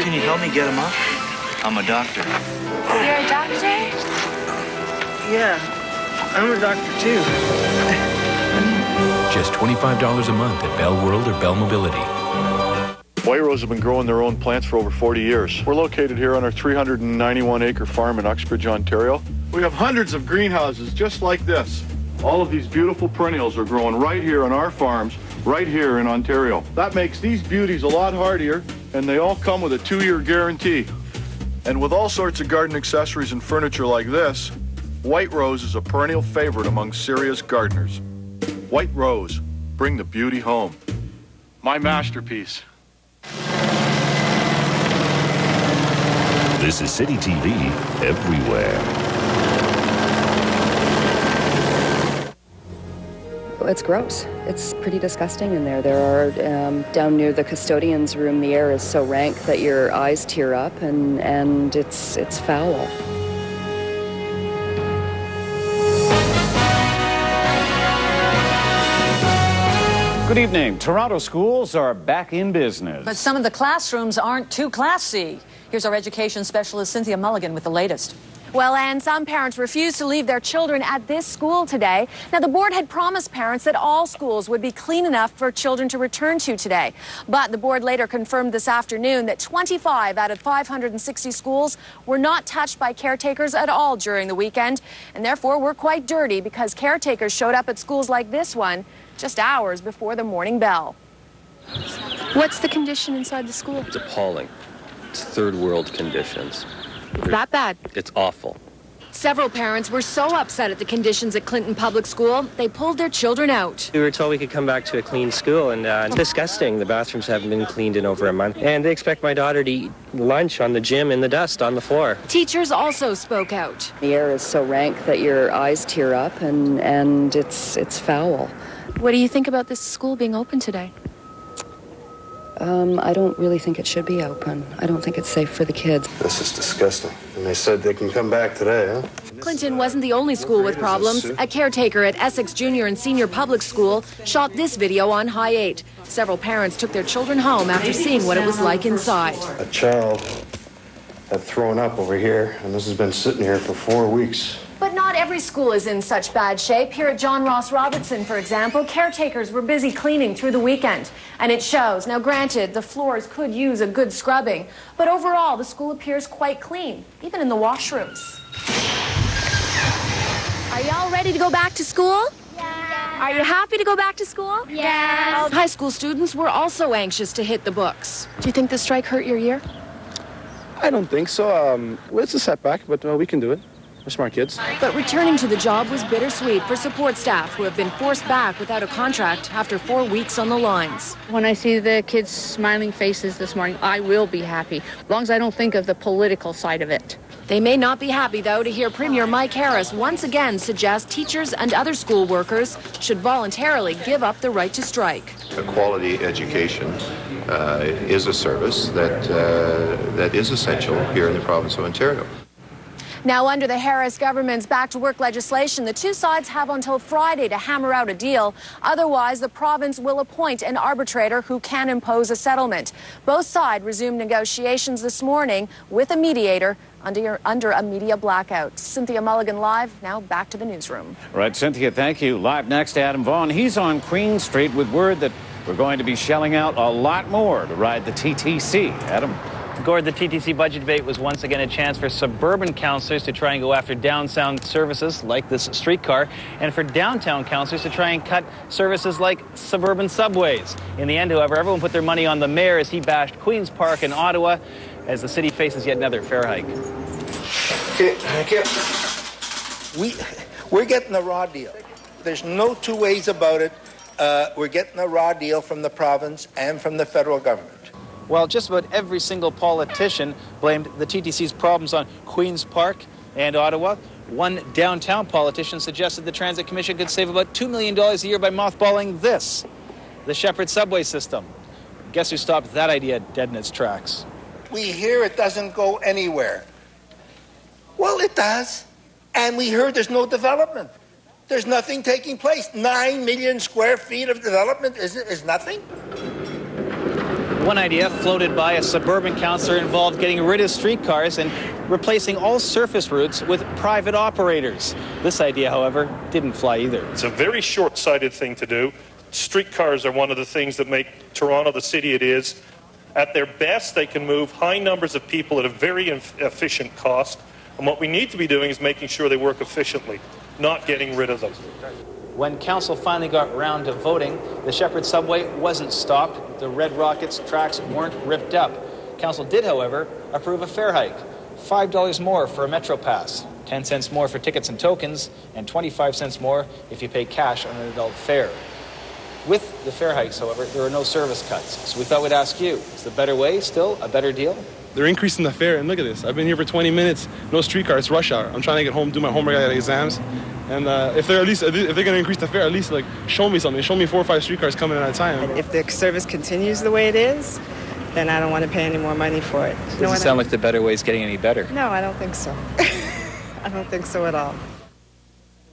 Can you help me get him up? I'm a doctor. You're a doctor? Yeah, I'm a doctor too. Just $25 a month at Bell World or Bell Mobility. White Rose have been growing their own plants for over 40 years. We're located here on our 391 acre farm in Uxbridge, Ontario. We have hundreds of greenhouses just like this. All of these beautiful perennials are growing right here on our farms, right here in Ontario. That makes these beauties a lot hardier, and they all come with a two year guarantee. And with all sorts of garden accessories and furniture like this, White Rose is a perennial favorite among serious gardeners. White Rose, bring the beauty home. My masterpiece. This is City TV everywhere. It's gross. It's pretty disgusting in there. There are um, down near the custodian's room. The air is so rank that your eyes tear up, and and it's it's foul. Good evening. Toronto schools are back in business. But some of the classrooms aren't too classy. Here's our education specialist, Cynthia Mulligan, with the latest. Well, and some parents refused to leave their children at this school today. Now, the board had promised parents that all schools would be clean enough for children to return to today. But the board later confirmed this afternoon that 25 out of 560 schools were not touched by caretakers at all during the weekend, and therefore were quite dirty because caretakers showed up at schools like this one just hours before the morning bell. What's the condition inside the school? It's appalling. It's third world conditions. It's that bad. It's awful. Several parents were so upset at the conditions at Clinton Public School, they pulled their children out. We were told we could come back to a clean school, and uh, it's disgusting. The bathrooms haven't been cleaned in over a month, and they expect my daughter to eat lunch on the gym in the dust on the floor. Teachers also spoke out. The air is so rank that your eyes tear up, and and it's it's foul. What do you think about this school being open today? Um, I don't really think it should be open. I don't think it's safe for the kids. This is disgusting. And they said they can come back today, huh? Clinton wasn't the only school with problems. A caretaker at Essex Junior and Senior Public School shot this video on Hi8. Several parents took their children home after seeing what it was like inside. A child had thrown up over here, and this has been sitting here for four weeks. But not every school is in such bad shape. Here at John Ross Robertson, for example, caretakers were busy cleaning through the weekend. And it shows. Now, granted, the floors could use a good scrubbing, but overall, the school appears quite clean, even in the washrooms. Are y'all ready to go back to school? Yeah. Are you happy to go back to school? Yeah. High school students were also anxious to hit the books. Do you think the strike hurt your year? I don't think so. Um, well, it's a setback, but uh, we can do it. We're smart kids. But returning to the job was bittersweet for support staff who have been forced back without a contract after four weeks on the lines. When I see the kids' smiling faces this morning, I will be happy, as long as I don't think of the political side of it. They may not be happy, though, to hear Premier Mike Harris once again suggest teachers and other school workers should voluntarily give up the right to strike. A quality education uh, is a service that, uh, that is essential here in the province of Ontario. Now, under the Harris government's back to work legislation, the two sides have until Friday to hammer out a deal. Otherwise, the province will appoint an arbitrator who can impose a settlement. Both sides resumed negotiations this morning with a mediator under, under a media blackout. Cynthia Mulligan live. Now back to the newsroom. Right, Cynthia, thank you. Live next Adam Vaughn. He's on Queen Street with word that we're going to be shelling out a lot more to ride the TTC. Adam. Gord, the TTC budget debate was once again a chance for suburban councillors to try and go after downtown services like this streetcar, and for downtown councillors to try and cut services like suburban subways. In the end, however, everyone put their money on the mayor as he bashed Queen's Park in Ottawa as the city faces yet another fare hike. Thank you. We, we're getting a raw deal. There's no two ways about it. Uh, we're getting a raw deal from the province and from the federal government. Well, just about every single politician blamed the TTC's problems on Queen's Park and Ottawa. One downtown politician suggested the Transit Commission could save about $2 million a year by mothballing this, the Sheppard subway system. Guess who stopped that idea dead in its tracks? We hear it doesn't go anywhere. Well, it does. And we heard there's no development. There's nothing taking place. Nine million square feet of development is, is nothing. One idea floated by a suburban councillor involved getting rid of streetcars and replacing all surface routes with private operators. This idea, however, didn't fly either. It's a very short sighted thing to do. Streetcars are one of the things that make Toronto the city it is. At their best, they can move high numbers of people at a very efficient cost. And what we need to be doing is making sure they work efficiently, not getting rid of them. When council finally got round to voting, the Sheppard subway wasn't stopped. The Red Rockets tracks weren't ripped up. Council did, however, approve a fare hike $5 more for a Metro Pass, 10 cents more for tickets and tokens, and 25 cents more if you pay cash on an adult fare. With the fare hikes, however, there are no service cuts. So we thought we'd ask you is the better way still a better deal? They're increasing the fare, and look at this. I've been here for 20 minutes, no streetcar, it's rush hour. I'm trying to get home, do my homework, I got exams. And uh, if they're at least if they're going to increase the fare, at least like show me something. Show me four or five streetcars coming at a time. If the service continues the way it is, then I don't want to pay any more money for it. Doesn't no, sound like the better way is getting any better. No, I don't think so. I don't think so at all.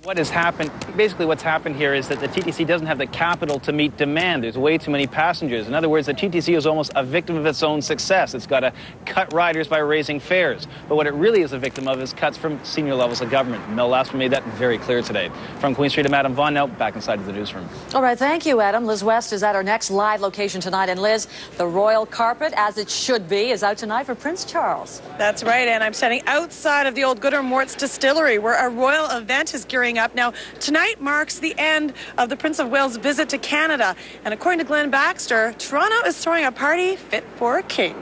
What has happened, basically what's happened here is that the TTC doesn't have the capital to meet demand. There's way too many passengers. In other words, the TTC is almost a victim of its own success. It's got to cut riders by raising fares. But what it really is a victim of is cuts from senior levels of government. Mel Lastman made that very clear today. From Queen Street, I'm Adam Vaughan now, back inside of the newsroom. All right, thank you, Adam. Liz West is at our next live location tonight. And Liz, the royal carpet, as it should be, is out tonight for Prince Charles. That's right, and I'm standing outside of the old Gooderham Worts Distillery, where a royal event is gearing up. Now, tonight Tonight marks the end of the Prince of Wales' visit to Canada. And according to Glenn Baxter, Toronto is throwing a party fit for a king.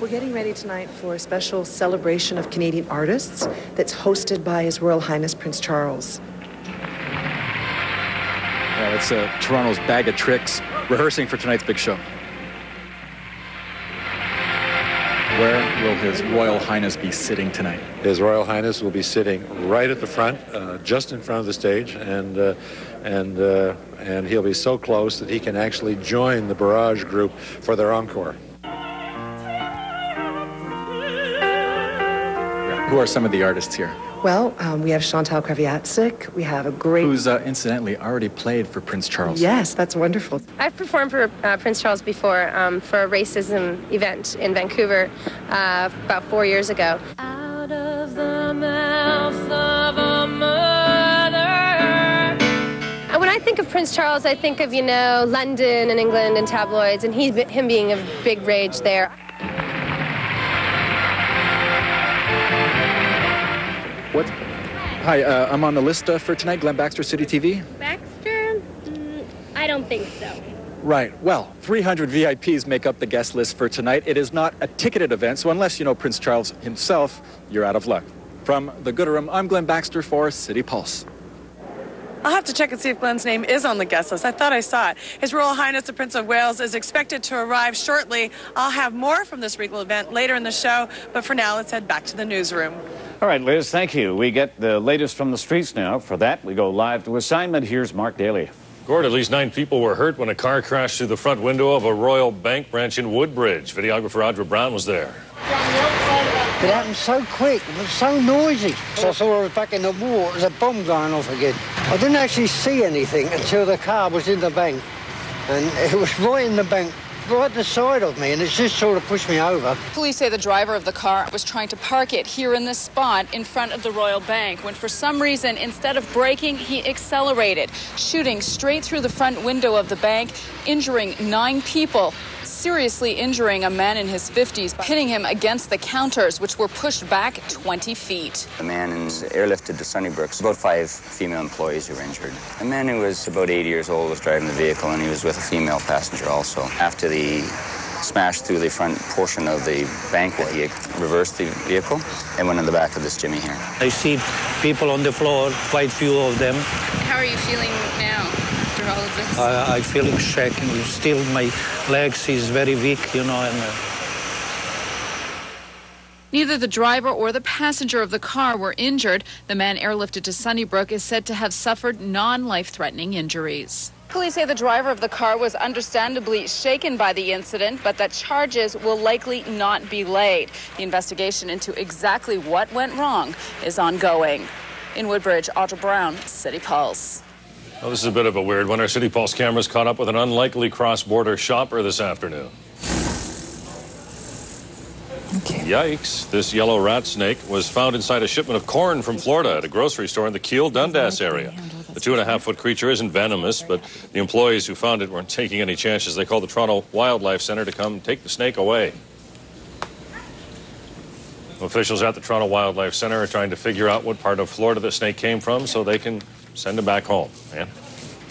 We're getting ready tonight for a special celebration of Canadian artists that's hosted by His Royal Highness Prince Charles. Yeah, it's uh, Toronto's bag of tricks rehearsing for tonight's big show. Where will His Royal Highness be sitting tonight? His Royal Highness will be sitting right at the front, uh, just in front of the stage, and uh, and uh, and he'll be so close that he can actually join the barrage group for their encore. Who are some of the artists here? Well, um, we have Chantal Kreviazuk. We have a great. Who's uh, incidentally already played for Prince Charles. Yes, that's wonderful. I've performed for uh, Prince Charles before um, for a racism event in Vancouver uh, about four years ago. Out of the mouth of a mother. When I think of Prince Charles, I think of, you know, London and England and tabloids, and he, him being a big rage there. Hi, uh, I'm on the list uh, for tonight, Glenn Baxter, City TV. Baxter? Mm, I don't think so. Right. Well, 300 VIPs make up the guest list for tonight. It is not a ticketed event, so unless you know Prince Charles himself, you're out of luck. From the Gooderham, I'm Glenn Baxter for City Pulse. I'll have to check and see if Glenn's name is on the guest list. I thought I saw it. His Royal Highness the Prince of Wales is expected to arrive shortly. I'll have more from this regal event later in the show, but for now, let's head back to the newsroom. All right, Liz, thank you. We get the latest from the streets now. For that, we go live to assignment. Here's Mark Dailey. Gord, at least nine people were hurt when a car crashed through the front window of a Royal Bank branch in Woodbridge. Videographer Audra Brown was there. It happened so quick. It was so noisy. So I saw I was back in the wall. It was a bomb going off again. I didn't actually see anything until the car was in the bank. And it was right in the bank right the side of me and it just sort of pushed me over. Police say the driver of the car was trying to park it here in this spot in front of the Royal Bank when for some reason instead of braking he accelerated, shooting straight through the front window of the bank, injuring nine people seriously injuring a man in his 50s by hitting him against the counters, which were pushed back 20 feet. The man is airlifted to Sunnybrook. About five female employees who were injured. A man who was about 80 years old was driving the vehicle, and he was with a female passenger also. After the smashed through the front portion of the bank where he reversed the vehicle and went in the back of this Jimmy here. I see people on the floor, quite few of them. How are you feeling now? All of this? I, I feel shaking. Still, my legs is very weak, you know. And, uh... Neither the driver or the passenger of the car were injured. The man airlifted to Sunnybrook is said to have suffered non life threatening injuries. Police say the driver of the car was understandably shaken by the incident, but that charges will likely not be laid. The investigation into exactly what went wrong is ongoing. In Woodbridge, Audra Brown, City Pulse. Well, this is a bit of a weird one. Our City Pulse cameras caught up with an unlikely cross-border shopper this afternoon. Yikes. This yellow rat snake was found inside a shipment of corn from Florida at a grocery store in the Keele Dundas area. The two and a half foot creature isn't venomous, but the employees who found it weren't taking any chances. They called the Toronto Wildlife Center to come take the snake away. Officials at the Toronto Wildlife Center are trying to figure out what part of Florida the snake came from so they can send him back home. Man.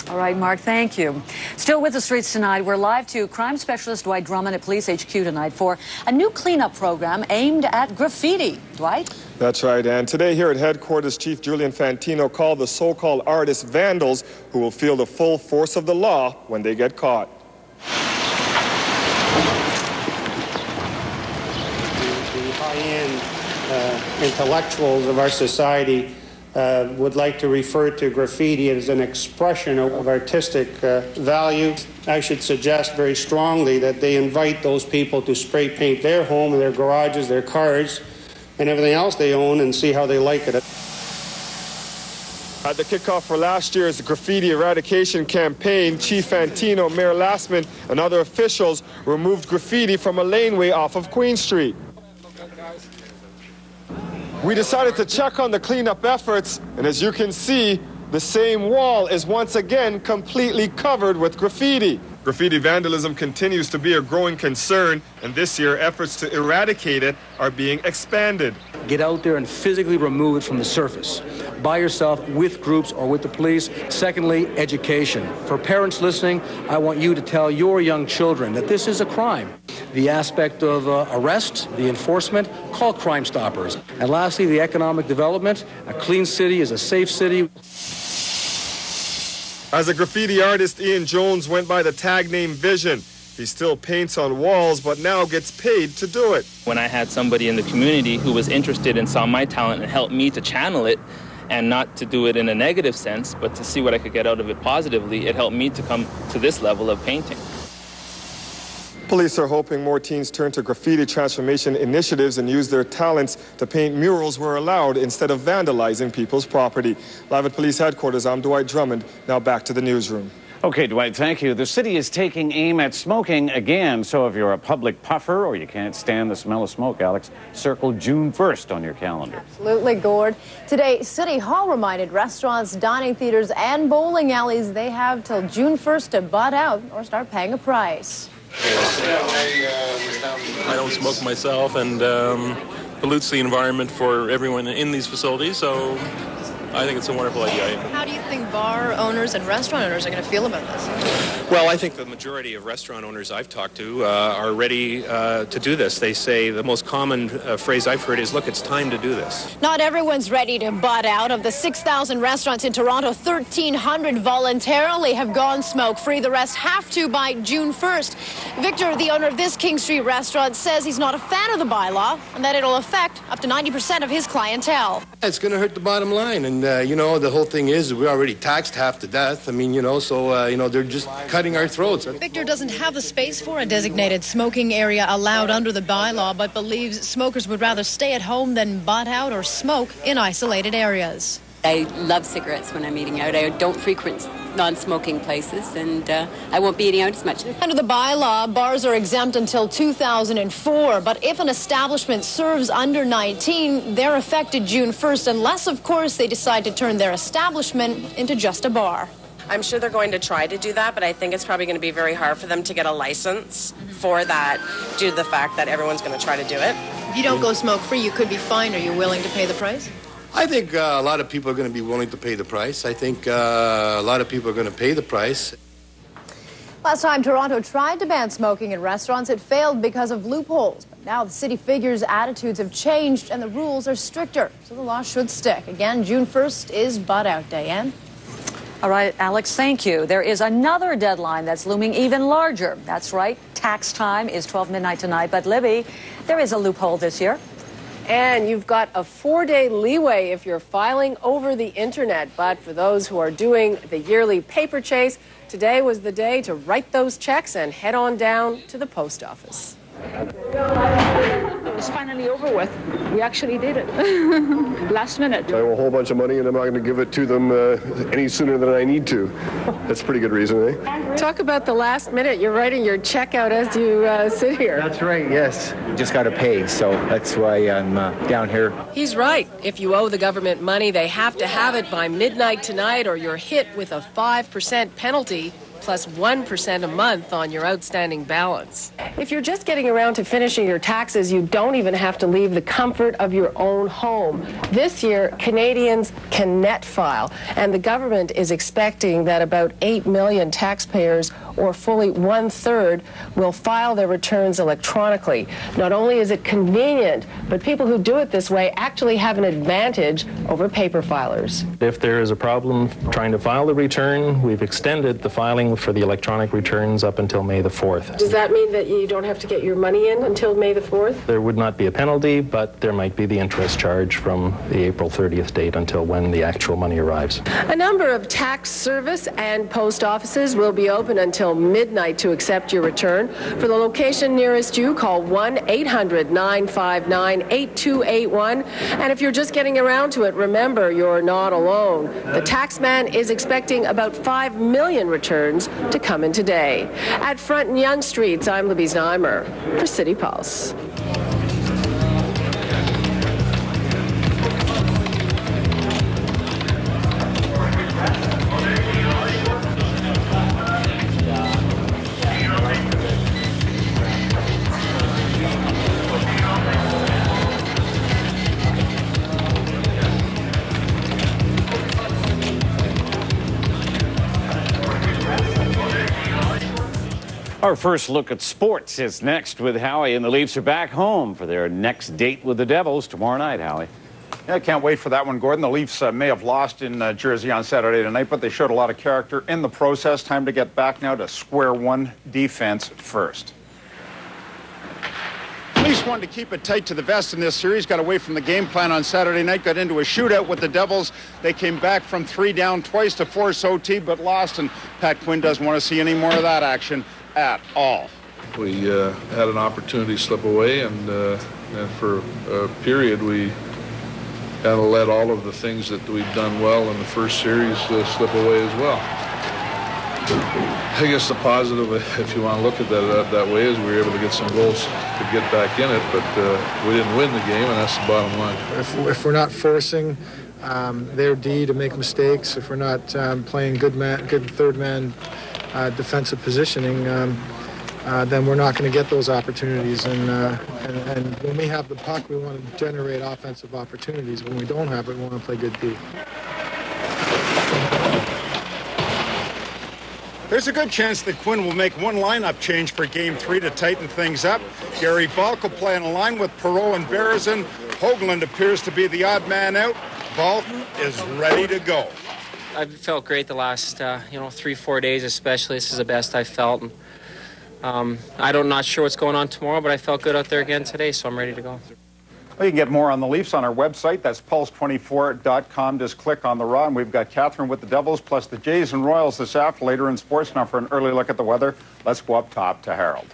All right, Mark, thank you. Still with the streets tonight, we're live to crime specialist Dwight Drummond at Police HQ tonight for a new cleanup program aimed at graffiti. Dwight? That's right, and today here at headquarters, Chief Julian Fantino called the so-called artists vandals who will feel the full force of the law when they get caught. The high-end uh, intellectuals of our society uh, would like to refer to graffiti as an expression of, of artistic uh, value. I should suggest very strongly that they invite those people to spray paint their home their garages, their cars, and everything else they own and see how they like it. At the kickoff for last year's graffiti eradication campaign, Chief Fantino, Mayor Lastman, and other officials removed graffiti from a laneway off of Queen Street. We decided to check on the cleanup efforts, and as you can see, the same wall is once again completely covered with graffiti. Graffiti vandalism continues to be a growing concern, and this year efforts to eradicate it are being expanded. Get out there and physically remove it from the surface. By yourself, with groups, or with the police. Secondly, education. For parents listening, I want you to tell your young children that this is a crime. The aspect of uh, arrest, the enforcement, call Crime Stoppers. And lastly, the economic development. A clean city is a safe city. As a graffiti artist, Ian Jones went by the tag name Vision. He still paints on walls, but now gets paid to do it. When I had somebody in the community who was interested and saw my talent and helped me to channel it, and not to do it in a negative sense, but to see what I could get out of it positively, it helped me to come to this level of painting. Police are hoping more teens turn to graffiti transformation initiatives and use their talents to paint murals where allowed instead of vandalizing people's property. Live at police headquarters, I'm Dwight Drummond. Now back to the newsroom. Okay, Dwight, thank you. The city is taking aim at smoking again. So if you're a public puffer or you can't stand the smell of smoke, Alex, circle June 1st on your calendar. Absolutely, Gord. Today, City Hall reminded restaurants, dining theaters, and bowling alleys they have till June 1st to butt out or start paying a price. I don't smoke myself and um, pollutes the environment for everyone in these facilities, so I think it's a wonderful idea. How do you think bar owners and restaurant owners are going to feel about this? Well, I think the majority of restaurant owners I've talked to uh, are ready uh, to do this. They say the most common uh, phrase I've heard is, look, it's time to do this. Not everyone's ready to butt out. Of the 6,000 restaurants in Toronto, 1,300 voluntarily have gone smoke free. The rest have to by June 1st. Victor, the owner of this King Street restaurant, says he's not a fan of the bylaw and that it'll affect up to 90% of his clientele. It's going to hurt the bottom line. And, uh, you know, the whole thing is we're already taxed half to death. I mean, you know, so, uh, you know, they're just cutting our throats. Victor doesn't have the space for a designated smoking area allowed under the bylaw, but believes smokers would rather stay at home than butt out or smoke in isolated areas. I love cigarettes when I'm eating out. I don't frequent non smoking places, and uh, I won't be eating out as much. Under the bylaw, bars are exempt until 2004, but if an establishment serves under 19, they're affected June 1st, unless, of course, they decide to turn their establishment into just a bar. I'm sure they're going to try to do that, but I think it's probably going to be very hard for them to get a license for that due to the fact that everyone's going to try to do it. If you don't go smoke free, you could be fined. Are you willing to pay the price? I think uh, a lot of people are going to be willing to pay the price. I think uh, a lot of people are going to pay the price. Last time Toronto tried to ban smoking in restaurants, it failed because of loopholes. But now the city figures attitudes have changed and the rules are stricter, so the law should stick. Again, June 1st is butt out day, Ann. All right, Alex, thank you. There is another deadline that's looming even larger. That's right, tax time is 12 midnight tonight. But Libby, there is a loophole this year. And you've got a four day leeway if you're filing over the internet. But for those who are doing the yearly paper chase, today was the day to write those checks and head on down to the post office. It's finally over with. We actually did it. Last minute. I owe a whole bunch of money and I'm not going to give it to them uh, any sooner than I need to. That's a pretty good reason, eh? Talk about the last minute. You're writing your check out as you uh, sit here. That's right, yes. Just got to pay, so that's why I'm uh, down here. He's right. If you owe the government money, they have to have it by midnight tonight or you're hit with a 5% penalty plus 1% a month on your outstanding balance. If you're just getting around to finishing your taxes, you don't even have to leave the comfort of your own home. This year, Canadians can net file, and the government is expecting that about 8 million taxpayers, or fully one third, will file their returns electronically. Not only is it convenient, but people who do it this way actually have an advantage over paper filers. If there is a problem trying to file the return, we've extended the filing for the electronic returns up until May the 4th. Does that mean that you don't have to get your money in until May the 4th? There would not be a penalty, but there might be the interest charge from the April 30th date until when the actual money arrives. A number of tax service and post offices will be open until midnight to accept your return. For the location nearest you, call 1 800 959 8281. And if you're just getting around to it, remember you're not alone. The taxman is expecting about 5 million returns to come in today. At Front and Yonge Streets, I'm Libby Znaimer for City Pulse. Our first look at sports is next with Howie, and the Leafs are back home for their next date with the Devils tomorrow night, Howie. Yeah, I can't wait for that one, Gordon. The Leafs uh, may have lost in uh, Jersey on Saturday tonight, but they showed a lot of character in the process. Time to get back now to square one defense first. Leafs wanted to keep it tight to the vest in this series. Got away from the game plan on Saturday night. Got into a shootout with the Devils. They came back from three down twice to force OT, but lost. And Pat Quinn doesn't want to see any more of that action at all. We uh, had an opportunity slip away, and, uh, and for a period we kind of let all of the things that we've done well in the first series uh, slip away as well. I guess the positive, if you want to look at that that, that way, is we were able to get some goals to get back in it, but uh, we didn't win the game, and that's the bottom line. If, if we're not forcing um, their D to make mistakes, if we're not um, playing good man, good third man uh, defensive positioning, um, uh, then we're not going to get those opportunities. And, uh, and, and when we have the puck, we want to generate offensive opportunities. When we don't have it, we want to play good D. There's a good chance that Quinn will make one lineup change for game three to tighten things up. Gary Valk will play in a line with Perreault and Berezin. Hoglund appears to be the odd man out. Valk is ready to go. I've felt great the last, uh, you know, three, four days especially. This is the best I've felt. And, um, I don't not sure what's going on tomorrow, but I felt good out there again today, so I'm ready to go. Well, you can get more on the Leafs on our website. That's pulse24.com. Just click on the raw, and we've got Kathryn with the Devils, plus the Jays and Royals this after later in sports. Now for an early look at the weather, let's go up top to Harold.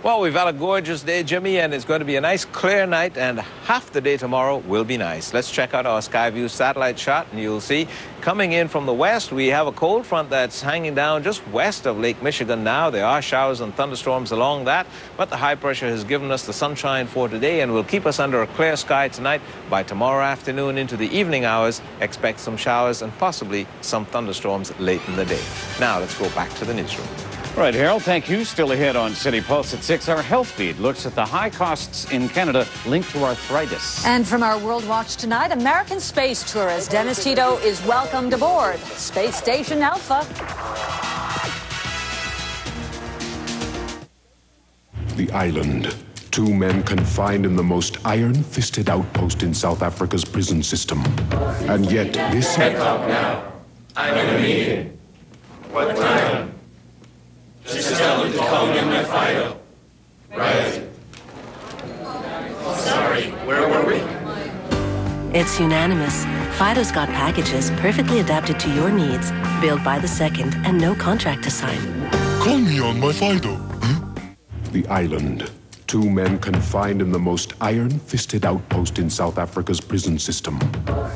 Well, we've had a gorgeous day, Jimmy, and it's going to be a nice clear night, and half the day tomorrow will be nice. Let's check out our Skyview satellite shot, and you'll see coming in from the west, we have a cold front that's hanging down just west of Lake Michigan now. There are showers and thunderstorms along that, but the high pressure has given us the sunshine for today and will keep us under a clear sky tonight. By tomorrow afternoon into the evening hours, expect some showers and possibly some thunderstorms late in the day. Now, let's go back to the newsroom. All right, Harold, thank you. Still ahead on City Pulse at 6. Our health feed looks at the high costs in Canada linked to arthritis. And from our World Watch tonight, American space tourist Dennis Tito is welcomed aboard Space Station Alpha. The island. Two men confined in the most iron fisted outpost in South Africa's prison system. And yet, this. Head talk now. I'm in a meeting. What time? Fido. Right. Sorry, where were we? It's unanimous. Fido's got packages perfectly adapted to your needs, billed by the second, and no contract to sign. Call me on my Fido. Hmm? The island. Two men confined in the most iron fisted outpost in South Africa's prison system.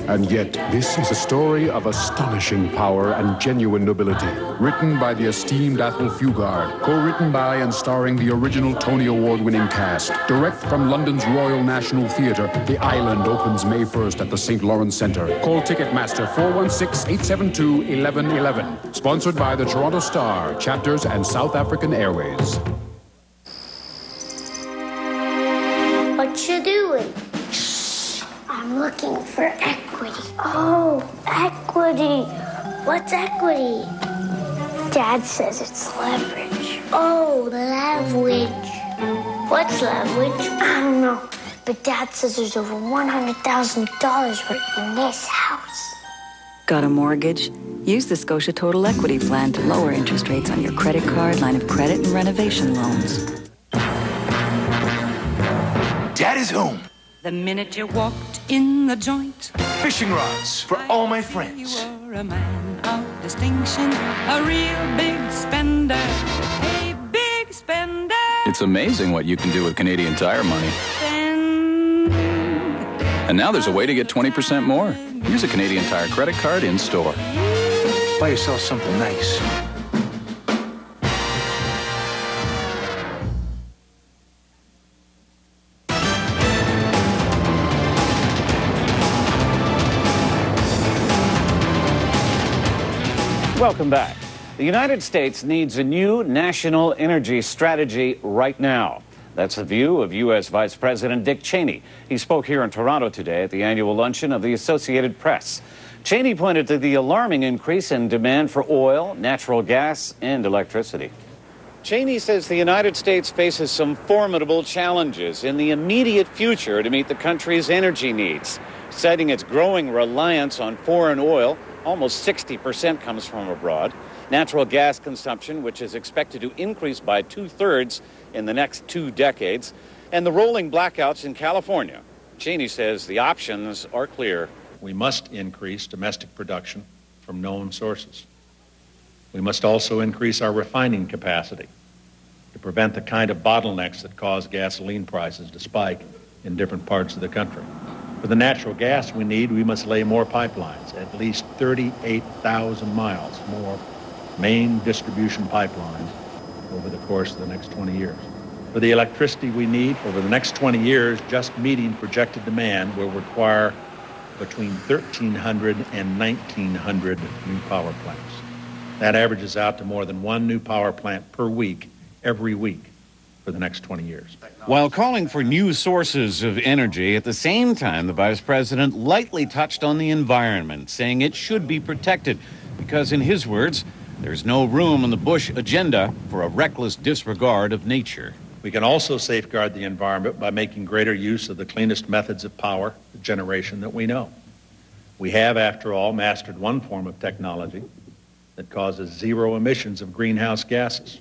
And yet, this is a story of astonishing power and genuine nobility. Written by the esteemed Athol Fugard, co written by and starring the original Tony Award winning cast. Direct from London's Royal National Theatre, The Island opens May 1st at the St. Lawrence Centre. Call Ticketmaster 416 872 1111. Sponsored by the Toronto Star, Chapters, and South African Airways. Oh, equity. What's equity? Dad says it's leverage. Oh, leverage. What's leverage? I don't know. But Dad says there's over $100,000 worth in this house. Got a mortgage? Use the Scotia Total Equity Plan to lower interest rates on your credit card, line of credit, and renovation loans. Dad is home. The minute you walked in the joint, Fishing rods for all my friends. you're a man of distinction, a real big spender, a big spender. It's amazing what you can do with Canadian Tire money. And now there's a way to get 20% more. Use a Canadian Tire credit card in store. Buy yourself something nice. Welcome back. The United States needs a new national energy strategy right now. That's the view of U.S. Vice President Dick Cheney. He spoke here in Toronto today at the annual luncheon of the Associated Press. Cheney pointed to the alarming increase in demand for oil, natural gas, and electricity. Cheney says the United States faces some formidable challenges in the immediate future to meet the country's energy needs, citing its growing reliance on foreign oil. Almost 60% comes from abroad. Natural gas consumption, which is expected to increase by two thirds in the next two decades, and the rolling blackouts in California. Cheney says the options are clear. We must increase domestic production from known sources. We must also increase our refining capacity to prevent the kind of bottlenecks that cause gasoline prices to spike in different parts of the country. For the natural gas we need, we must lay more pipelines, at least 38,000 miles more main distribution pipelines over the course of the next 20 years. For the electricity we need over the next 20 years, just meeting projected demand will require between 1,300 and 1,900 new power plants. That averages out to more than one new power plant per week, every week, for the next 20 years. While calling for new sources of energy, at the same time, the vice president lightly touched on the environment, saying it should be protected because, in his words, there's no room in the Bush agenda for a reckless disregard of nature. We can also safeguard the environment by making greater use of the cleanest methods of power generation that we know. We have, after all, mastered one form of technology that causes zero emissions of greenhouse gases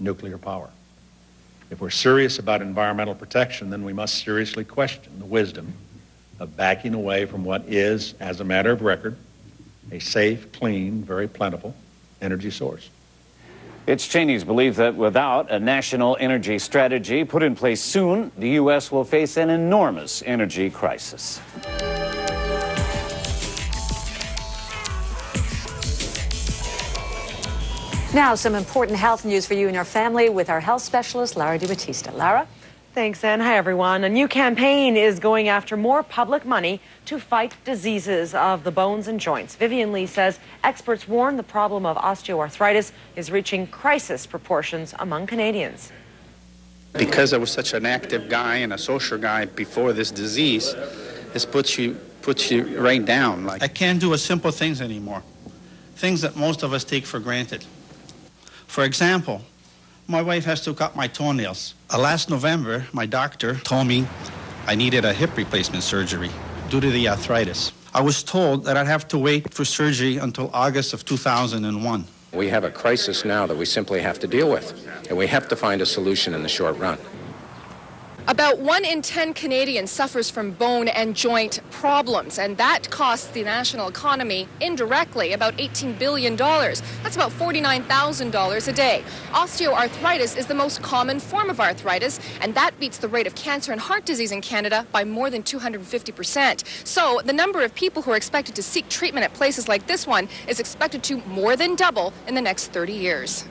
nuclear power. If we're serious about environmental protection, then we must seriously question the wisdom of backing away from what is, as a matter of record, a safe, clean, very plentiful energy source. It's Cheney's belief that without a national energy strategy put in place soon, the U.S. will face an enormous energy crisis. Now, some important health news for you and your family with our health specialist, Laura Di Battista. Lara? Thanks, Anne. Hi, everyone. A new campaign is going after more public money to fight diseases of the bones and joints. Vivian Lee says experts warn the problem of osteoarthritis is reaching crisis proportions among Canadians. Because I was such an active guy and a social guy before this disease, this puts you puts you right down. Like I can't do a simple things anymore. Things that most of us take for granted. For example, my wife has to cut my toenails. Uh, last November, my doctor told me I needed a hip replacement surgery due to the arthritis. I was told that I'd have to wait for surgery until August of 2001. We have a crisis now that we simply have to deal with, and we have to find a solution in the short run. About one in 10 Canadians suffers from bone and joint problems, and that costs the national economy indirectly about $18 billion. That's about $49,000 a day. Osteoarthritis is the most common form of arthritis, and that beats the rate of cancer and heart disease in Canada by more than 250%. So the number of people who are expected to seek treatment at places like this one is expected to more than double in the next 30 years.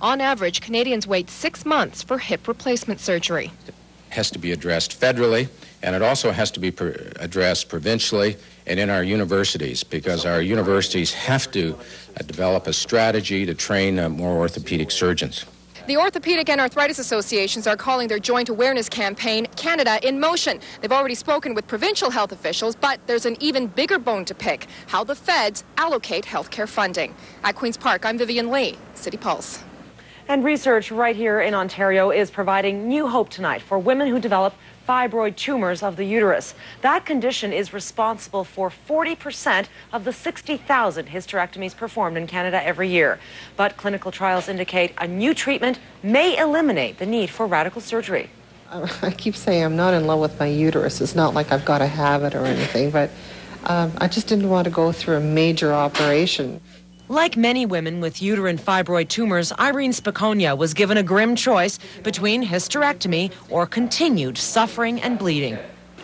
On average, Canadians wait six months for hip replacement surgery. It has to be addressed federally, and it also has to be pre- addressed provincially and in our universities, because our universities have to uh, develop a strategy to train uh, more orthopedic surgeons. The Orthopedic and Arthritis Associations are calling their joint awareness campaign Canada in Motion. They've already spoken with provincial health officials, but there's an even bigger bone to pick how the feds allocate healthcare funding. At Queen's Park, I'm Vivian Lee, City Pulse. And research right here in Ontario is providing new hope tonight for women who develop fibroid tumors of the uterus. That condition is responsible for 40% of the 60,000 hysterectomies performed in Canada every year. But clinical trials indicate a new treatment may eliminate the need for radical surgery. I keep saying I'm not in love with my uterus. It's not like I've got to have it or anything, but um, I just didn't want to go through a major operation. Like many women with uterine fibroid tumors, Irene Spiconia was given a grim choice between hysterectomy or continued suffering and bleeding.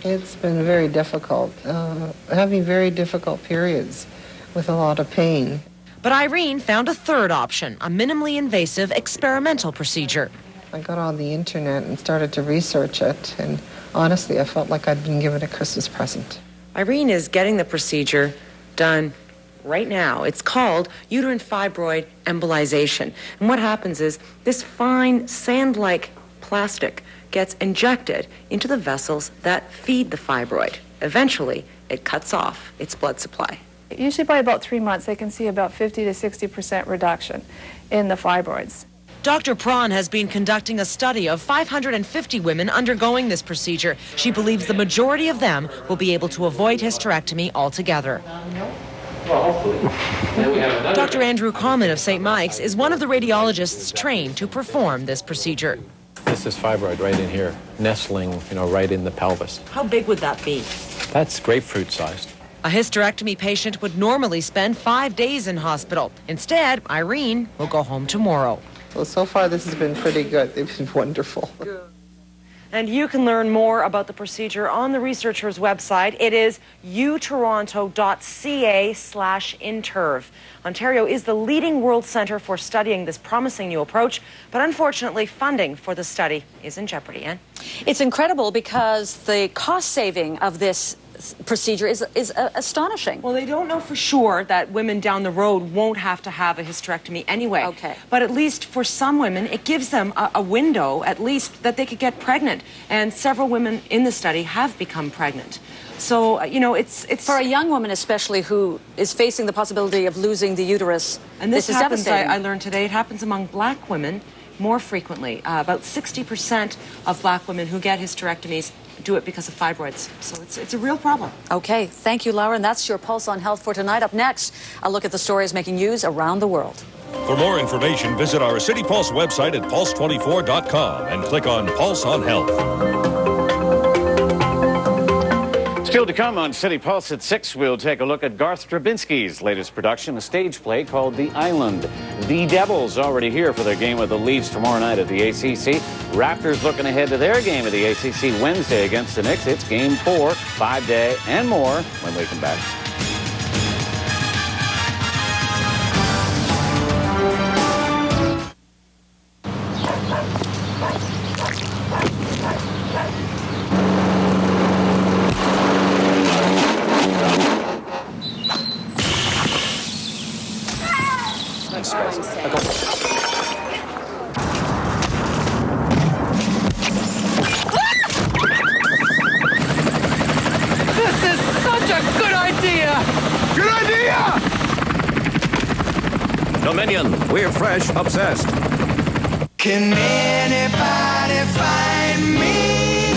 It's been very difficult, uh, having very difficult periods with a lot of pain. But Irene found a third option, a minimally invasive experimental procedure. I got on the internet and started to research it, and honestly, I felt like I'd been given a Christmas present. Irene is getting the procedure done right now. It's called uterine fibroid embolization. And what happens is this fine sand like plastic gets injected into the vessels that feed the fibroid. Eventually, it cuts off its blood supply. Usually by about three months, they can see about 50 to 60% reduction in the fibroids. Dr. Pron has been conducting a study of 550 women undergoing this procedure. She believes the majority of them will be able to avoid hysterectomy altogether. Dr. Andrew Common of St. Mike's is one of the radiologists trained to perform this procedure. This is fibroid right in here, nestling, you know, right in the pelvis. How big would that be? That's grapefruit sized. A hysterectomy patient would normally spend five days in hospital. Instead, Irene will go home tomorrow. Well, so far this has been pretty good. They've been wonderful. And you can learn more about the procedure on the researcher's website. It is utoronto.ca slash interv. Ontario is the leading world centre for studying this promising new approach, but unfortunately, funding for the study is in jeopardy. Anne? It's incredible because the cost saving of this procedure is, is uh, astonishing. Well, they don't know for sure that women down the road won't have to have a hysterectomy anyway. Okay. But at least for some women, it gives them a, a window, at least, that they could get pregnant. And several women in the study have become pregnant. So, uh, you know, it's, it's. For a young woman, especially, who is facing the possibility of losing the uterus, And this, is happens, I, devastating. I learned today, it happens among black women more frequently. Uh, about 60% of black women who get hysterectomies do it because of fibroids. So it's, it's a real problem. Okay, thank you, Laura. And that's your Pulse on Health for tonight. Up next, a look at the stories making news around the world. For more information, visit our City Pulse website at pulse24.com and click on Pulse on Health. Still to come on City Pulse at 6, we'll take a look at Garth Drabinsky's latest production, a stage play called The Island. The Devils already here for their game with the Leafs tomorrow night at the ACC. Raptors looking ahead to their game at the ACC Wednesday against the Knicks. It's game four, five day, and more when we come back. Idea! Good idea! Dominion, we're fresh obsessed. Can anybody find me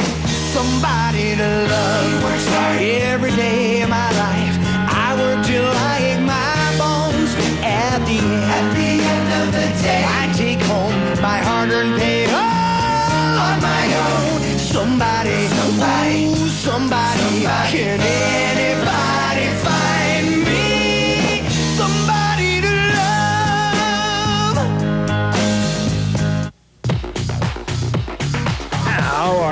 somebody to love? Works hard every day of my life. I work till I ache my bones. At the end, at the end of the day, I take home my hard-earned pay all on my own. somebody, somebody, Ooh, somebody. Can anybody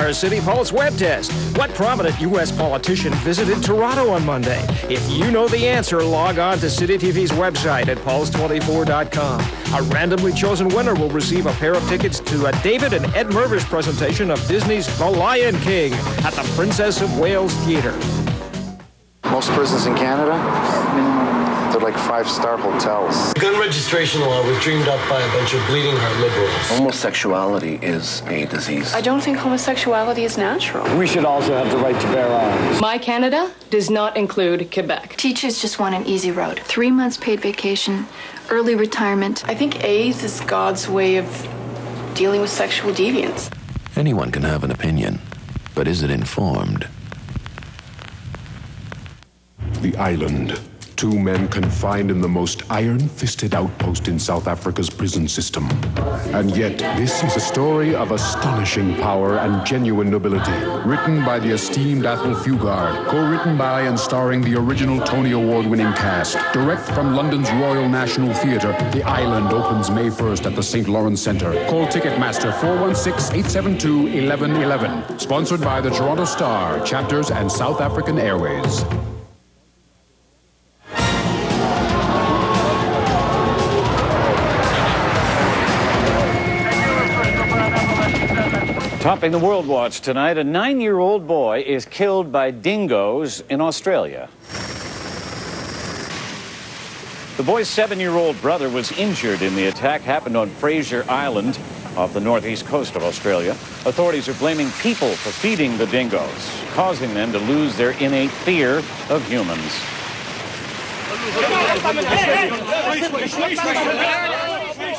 Now, our City Pulse web test. What prominent U.S. politician visited Toronto on Monday? If you know the answer, log on to City TV's website at pulse24.com. A randomly chosen winner will receive a pair of tickets to a David and Ed Mirvish presentation of Disney's The Lion King at the Princess of Wales Theatre. Most prisons in Canada, they're like five-star hotels. Gun registration law was dreamed up by a bunch of bleeding heart liberals. Homosexuality is a disease. I don't think homosexuality is natural. We should also have the right to bear arms. My Canada does not include Quebec. Teachers just want an easy road. Three months paid vacation, early retirement. I think AIDS is God's way of dealing with sexual deviance. Anyone can have an opinion, but is it informed? The island. Two men confined in the most iron fisted outpost in South Africa's prison system. And yet, this is a story of astonishing power and genuine nobility. Written by the esteemed Athol Fugard, co written by and starring the original Tony Award winning cast. Direct from London's Royal National Theatre, The Island opens May 1st at the St. Lawrence Centre. Call Ticketmaster 416 872 1111. Sponsored by the Toronto Star, Chapters, and South African Airways. Topping the World Watch tonight, a nine year old boy is killed by dingoes in Australia. The boy's seven year old brother was injured in the attack, happened on Fraser Island off the northeast coast of Australia. Authorities are blaming people for feeding the dingoes, causing them to lose their innate fear of humans.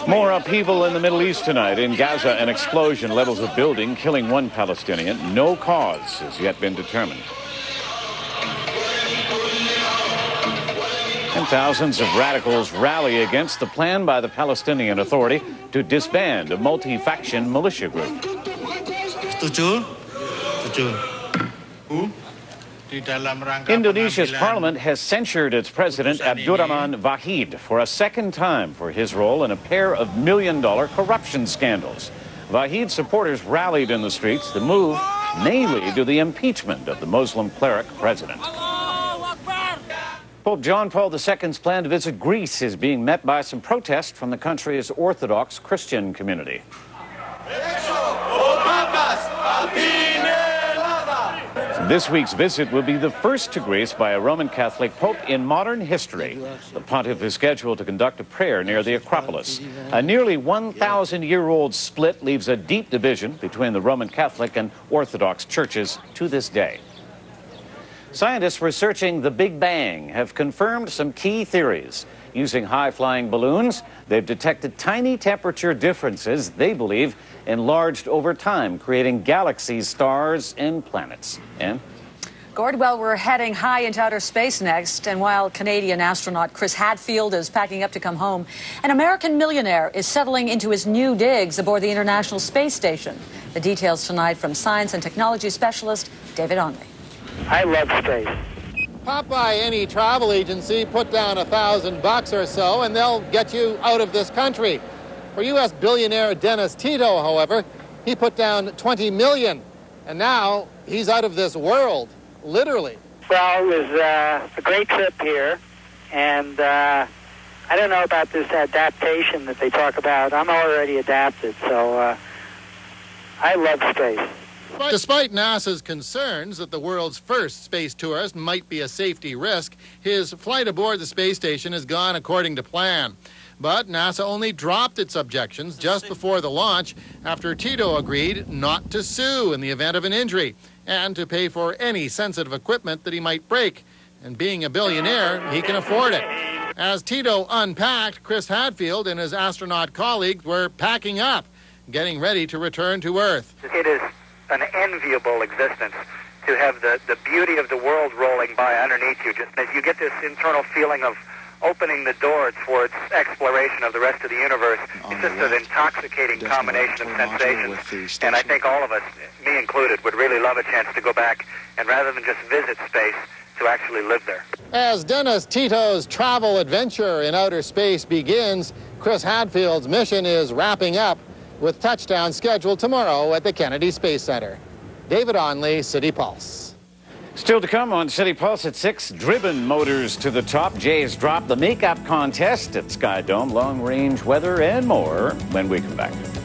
More upheaval in the Middle East tonight. In Gaza, an explosion levels a building, killing one Palestinian. No cause has yet been determined. And thousands of radicals rally against the plan by the Palestinian Authority to disband a multi-faction militia group. Who? Di dalam rangka Indonesia's parliament has censured its president Abdurrahman Wahid for a second time for his role in a pair of million dollar corruption scandals. Wahid's supporters rallied in the streets. The move may lead to the impeachment of the Muslim cleric president. Pope John Paul II's plan to visit Greece is being met by some protest from the country's Orthodox Christian community. This week's visit will be the first to Greece by a Roman Catholic pope in modern history. The pontiff is scheduled to conduct a prayer near the Acropolis. A nearly 1,000 year old split leaves a deep division between the Roman Catholic and Orthodox churches to this day. Scientists researching the Big Bang have confirmed some key theories. Using high flying balloons, they've detected tiny temperature differences they believe enlarged over time, creating galaxies, stars, and planets. And Gord, well, we're heading high into outer space next, and while Canadian astronaut Chris Hadfield is packing up to come home, an American millionaire is settling into his new digs aboard the International Space Station. The details tonight from science and technology specialist David Onley. I love space. Pop by any travel agency, put down a thousand bucks or so, and they'll get you out of this country. For U.S. billionaire Dennis Tito, however, he put down 20 million, and now he's out of this world, literally. Well, it was uh, a great trip here, and uh, I don't know about this adaptation that they talk about. I'm already adapted, so uh, I love space. Despite NASA's concerns that the world's first space tourist might be a safety risk, his flight aboard the space station has gone according to plan. But NASA only dropped its objections just before the launch after Tito agreed not to sue in the event of an injury and to pay for any sensitive equipment that he might break. And being a billionaire, he can afford it. As Tito unpacked, Chris Hadfield and his astronaut colleagues were packing up, getting ready to return to Earth. It is an enviable existence to have the, the beauty of the world rolling by underneath you. Just as you get this internal feeling of opening the door towards exploration of the rest of the universe. It's just an intoxicating combination of sensations. And I think all of us, me included, would really love a chance to go back and rather than just visit space, to actually live there. As Dennis Tito's travel adventure in outer space begins, Chris Hadfield's mission is wrapping up with touchdown scheduled tomorrow at the Kennedy Space Center. David Onley, City Pulse. Still to come on City Pulse at 6, Driven Motors to the top. Jays drop the makeup contest at Sky Dome, long range weather, and more when we come back.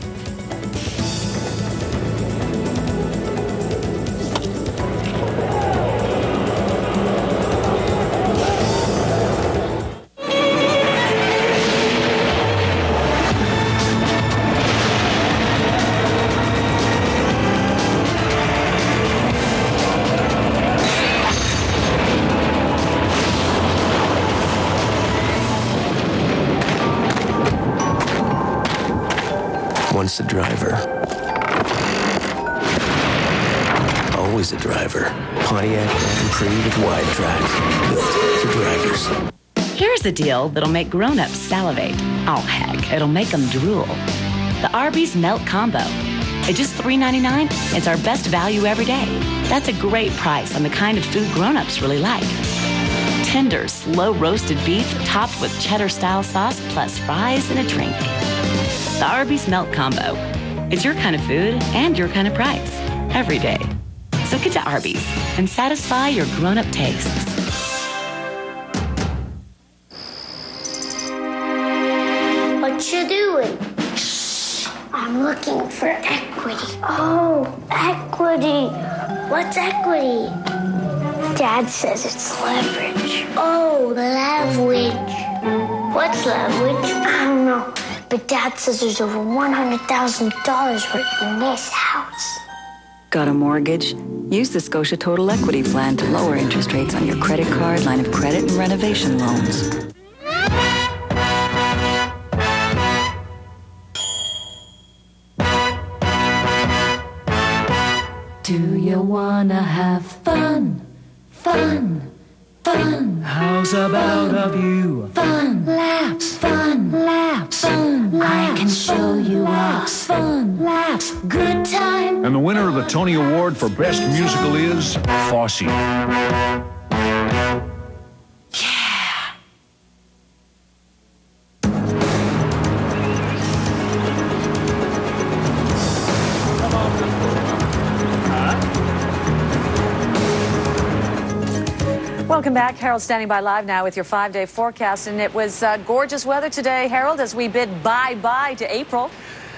Here's a deal that'll make grown-ups salivate. Oh, heck, it'll make them drool. The Arby's Melt Combo. At just $3.99, it's our best value every day. That's a great price on the kind of food grown-ups really like. Tender, slow-roasted beef topped with cheddar-style sauce plus fries and a drink. The Arby's Melt Combo. It's your kind of food and your kind of price every day. So get to Arby's and satisfy your grown-up tastes. What's equity? Dad says it's leverage. Oh, leverage. What's leverage? I don't know. But Dad says there's over $100,000 worth in this house. Got a mortgage? Use the Scotia Total Equity Plan to lower interest rates on your credit card, line of credit, and renovation loans. Do you wanna have fun? Fun, fun. How's about a view? Fun, laps, fun, laps, fun. Laps. I can show you laps, fun, laps. Good time. And the winner of the Tony Award for Best Musical is Fosse. Welcome back. Harold standing by live now with your five day forecast. And it was uh, gorgeous weather today, Harold, as we bid bye bye to April.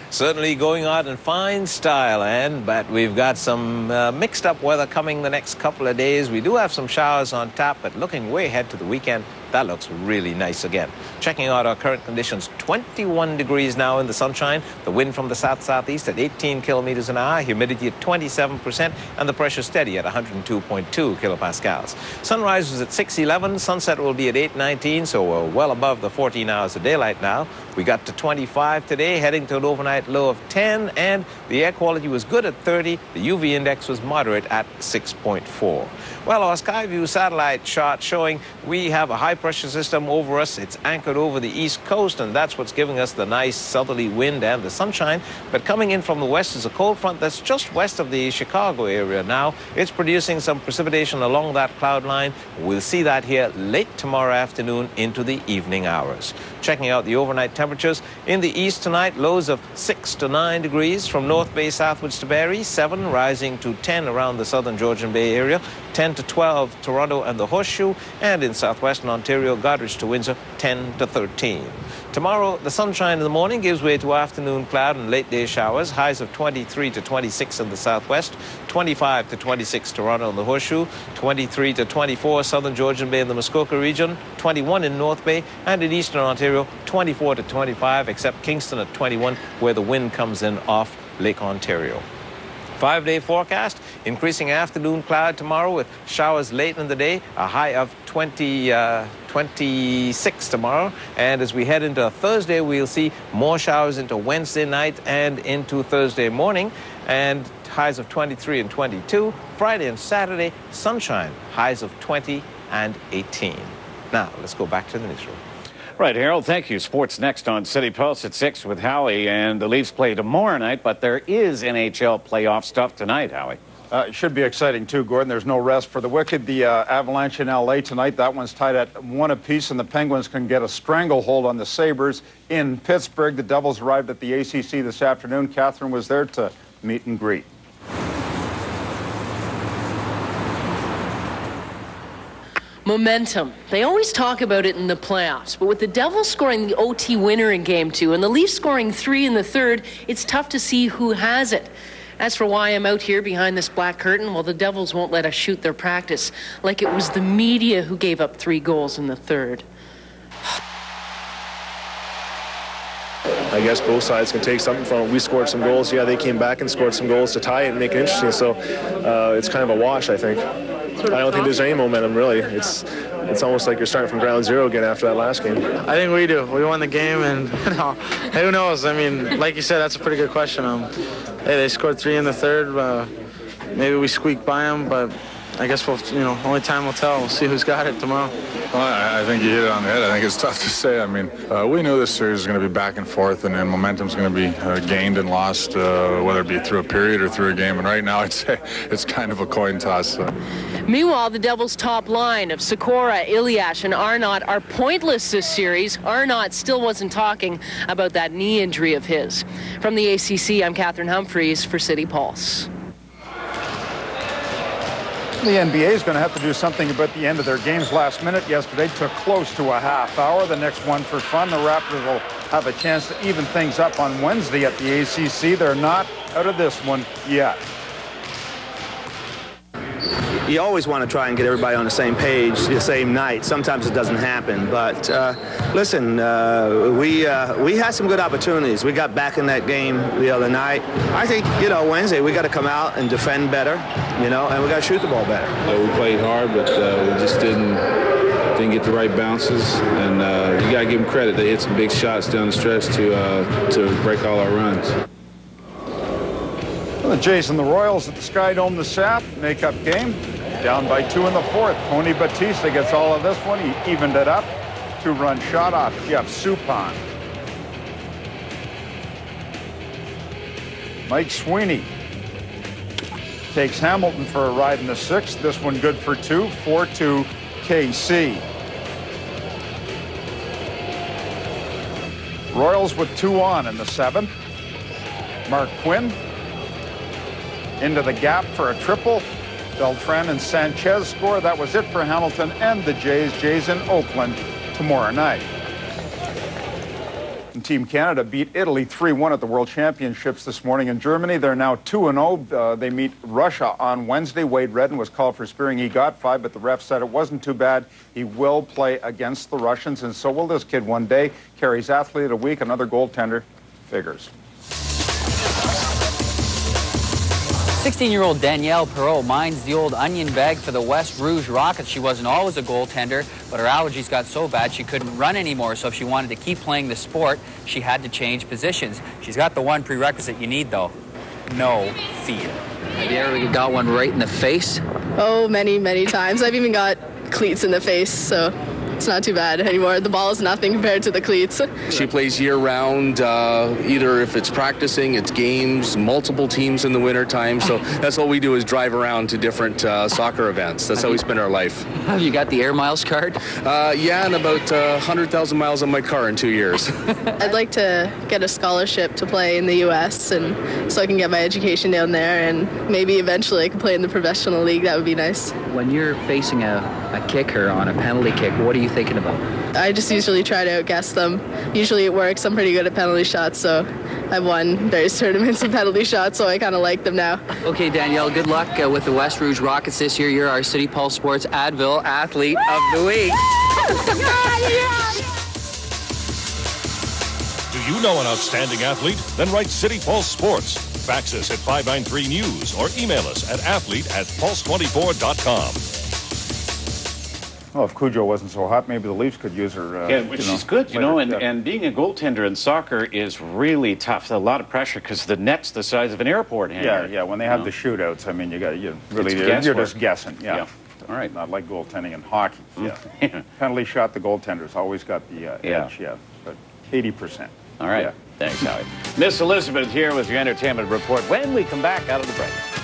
Certainly going out in fine style, Ann, but we've got some uh, mixed up weather coming the next couple of days. We do have some showers on tap, but looking way ahead to the weekend, that looks really nice again. Checking out our current conditions 21 degrees now in the sunshine, the wind from the south southeast at 18 kilometers an hour, humidity at 27%, and the pressure steady at 102.2 kilopascals. Sunrise was at 6:11, sunset will be at 8:19, so we're well above the 14 hours of daylight now. We got to 25 today, heading to an overnight low of 10, and the air quality was good at 30. The UV index was moderate at 6.4. Well, our Skyview satellite chart showing we have a high pressure system over us. It's anchored over the east coast, and that's what's giving us the nice southerly wind and the sunshine. But coming in from the west is a cold front that's just west of the Chicago area now. It's producing some precipitation along that cloud line. We'll see that here late tomorrow afternoon into the evening hours. Checking out the overnight temperatures in the east tonight, lows of 6 to 9 degrees from North Bay southwards to Barrie, 7 rising to 10 around the southern Georgian Bay area, 10 to 12 Toronto and the Horseshoe, and in southwestern Ontario, Goderich to Windsor, 10 to 13. Tomorrow, the sunshine in the morning gives way to afternoon cloud and late day showers. Highs of 23 to 26 in the southwest, 25 to 26 Toronto and the Horseshoe, 23 to 24 southern Georgian Bay and the Muskoka region, 21 in North Bay, and in eastern Ontario, 24 to 25, except Kingston at 21, where the wind comes in off Lake Ontario. Five day forecast increasing afternoon cloud tomorrow with showers late in the day, a high of 20, uh, 26 tomorrow. And as we head into Thursday, we'll see more showers into Wednesday night and into Thursday morning. And highs of 23 and 22. Friday and Saturday, sunshine, highs of 20 and 18. Now, let's go back to the newsroom. Right, Harold, thank you. Sports next on City Pulse at 6 with Howie. And the Leafs play tomorrow night, but there is NHL playoff stuff tonight, Howie. Uh, it should be exciting too, Gordon. There's no rest for the Wicked. The uh, Avalanche in LA tonight. That one's tied at one apiece, and the Penguins can get a stranglehold on the Sabres in Pittsburgh. The Devils arrived at the ACC this afternoon. Kathryn was there to meet and greet. Momentum. They always talk about it in the playoffs, but with the Devils scoring the OT winner in game two and the Leafs scoring three in the third, it's tough to see who has it. As for why I'm out here behind this black curtain, well, the Devils won't let us shoot their practice, like it was the media who gave up three goals in the third. I guess both sides can take something from it. We scored some goals. Yeah, they came back and scored some goals to tie it and make it interesting. So uh, it's kind of a wash, I think. I don't think there's any momentum really. It's it's almost like you're starting from ground zero again after that last game. I think we do. We won the game, and who knows? I mean, like you said, that's a pretty good question. Um, hey, they scored three in the third. Uh, maybe we squeaked by them, but I guess we'll, you know, only time will tell. We'll see who's got it tomorrow. Well, I, I think you hit it on the head. I think it's tough to say. I mean, uh, we knew this series was going to be back and forth, and, and momentum's going to be uh, gained and lost, uh, whether it be through a period or through a game. And right now, I'd say it's kind of a coin toss. So. Meanwhile, the Devils' top line of Sykora, Elias, and Arnott are pointless this series. Arnott still wasn't talking about that knee injury of his. From the ACC, I'm Kathryn Humphreys for City Pulse. The NBA is going to have to do something about the end of their games last minute. Yesterday took close to a half hour. The next one for fun. The Raptors will have a chance to even things up on Wednesday at the ACC. They're not out of this one yet you always want to try and get everybody on the same page the same night. Sometimes it doesn't happen. But uh, listen, uh, we uh, we had some good opportunities. We got back in that game the other night. I think you know Wednesday we got to come out and defend better, you know, and we got to shoot the ball better. we played hard, but uh, we just didn't didn't get the right bounces. And uh, you got to give them credit. They hit some big shots down the stretch to uh, to break all our runs. The Jays and the Royals at the Sky Dome this Sap make-up game. Down by two in the fourth. Tony Batista gets all of this one. He evened it up. Two-run shot off Jeff Suppan. Mike Sweeney takes Hamilton for a ride in the sixth. This one good for two. 4-2 KC. Royals with two on in the seventh. Mark Quinn into the gap for a triple. Beltran and Sanchez score. That was it for Hamilton and the Jays. Jays in Oakland tomorrow night. And Team Canada beat Italy 3-1 at the World Championships this morning in Germany. They're now 2-0. Uh, they meet Russia on Wednesday. Wade Redden was called for spearing. He got five, but the ref said it wasn't too bad. He will play against the Russians, and so will this kid one day. Carries athlete the week, another goaltender. Figures. 16-year-old Danielle Perreault mines the old onion bag for the West Rouge Rockets. She wasn't always a goaltender, but her allergies got so bad she couldn't run anymore. So if she wanted to keep playing the sport, she had to change positions. She's got the one prerequisite you need, though. No fear. Have you ever got one right in the face? Oh, many, many times. I've even got cleats in the face, so it's not too bad anymore. The ball is nothing compared to the cleats. She plays year round, uh, either if it's practicing, it's games, multiple teams in the wintertime. So that's what we do is drive around to different uh, soccer events. That's how we spend our life. Have you got the air miles card? Uh, yeah, and about uh, 100,000 miles on my car in two years. I'd like to get a scholarship to play in the U.S. and so I can get my education down there and maybe eventually I can play in the professional league. That would be nice. When you're facing a, a kicker on a penalty kick, what do you thinking about? I just usually try to outguess them. Usually it works. I'm pretty good at penalty shots, so I've won various tournaments of penalty shots, so I kind of like them now. Okay, Danielle, good luck uh, with the West Rouge Rockets this year. You're our City Pulse Sports Advil Athlete of the Week. Do you know an outstanding athlete? Then write City Pulse Sports. Fax us at 593 News or email us at athlete at pulse24.com. Well, if Cujo wasn't so hot, maybe the Leafs could use her. Uh, yeah, which is good, you know. And, and being a goaltender in soccer is really tough. A lot of pressure because the net's the size of an airport hangar. Yeah, yeah. When they have know? the shootouts, I mean, you got you really you're, you're just guessing. Yeah. yeah. All right. Not like goaltending in hockey. Mm. Yeah. Penalty shot, the goaltender's always got the uh, Yeah. edge, yeah. But 80%. All right. Yeah. Thanks, Howie. Miss Elizabeth here with your entertainment report when we come back out of the break.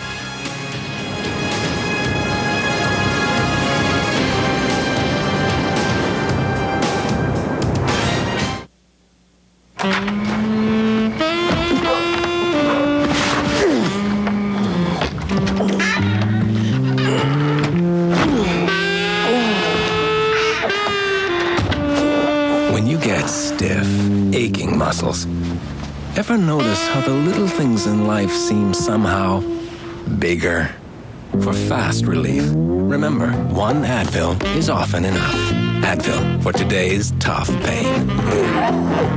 Notice how the little things in life seem somehow bigger? For fast relief, remember one Advil is often enough. Advil for today's tough pain.